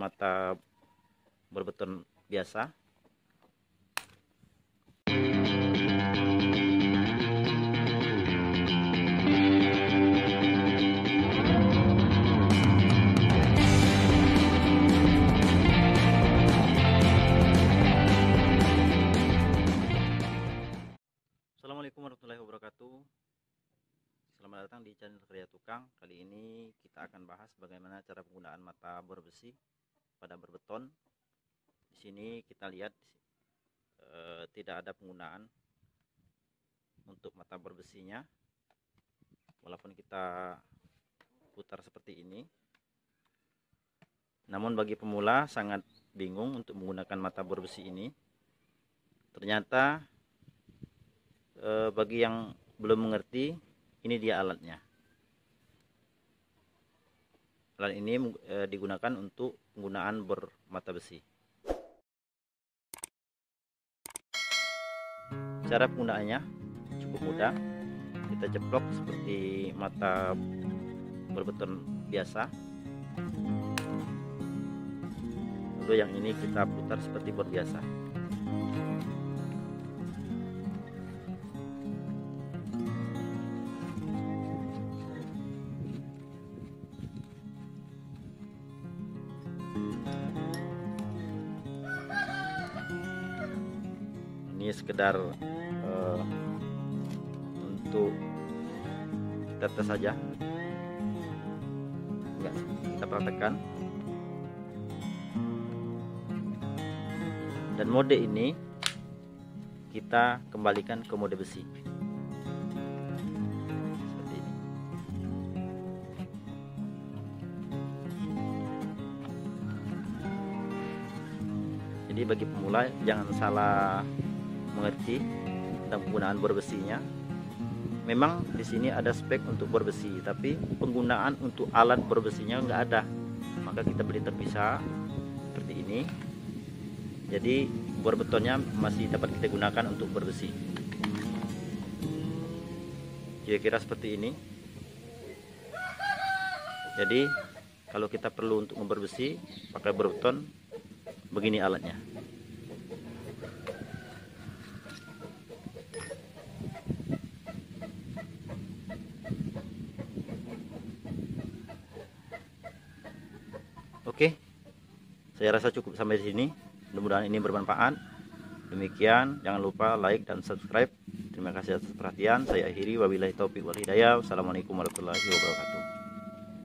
mata berbeton biasa. Assalamualaikum warahmatullahi wabarakatuh. Selamat datang di channel Kerja Tukang. Kali ini kita akan bahas bagaimana cara penggunaan mata bor besi pada berbeton. Di sini kita lihat e, tidak ada penggunaan untuk mata bor besinya walaupun kita putar seperti ini. Namun bagi pemula sangat bingung untuk menggunakan mata bor besi ini. Ternyata e, bagi yang belum mengerti ini dia alatnya alat ini e, digunakan untuk penggunaan bermata besi. Cara penggunaannya cukup mudah. Kita ceplok seperti mata berbeton biasa. Lalu yang ini kita putar seperti bor biasa. Ini sekedar uh, untuk tetes saja. Enggak kita praktekkan. Dan mode ini kita kembalikan ke mode besi. Jadi bagi pemula jangan salah mengerti tentang penggunaan bor besinya. Memang di sini ada spek untuk bor besi, tapi penggunaan untuk alat bor besinya nggak ada. Maka kita beli terpisah seperti ini. Jadi bor betonnya masih dapat kita gunakan untuk bor besi. Kira-kira seperti ini. Jadi kalau kita perlu untuk membor besi pakai bor beton, begini alatnya. Oke, saya rasa cukup sampai di sini. Mudah-mudahan ini bermanfaat. Demikian, jangan lupa like dan subscribe. Terima kasih atas perhatian. Saya akhiri. Wabillahi taufiq wal hidayah. Wassalamualaikum warahmatullahi wabarakatuh.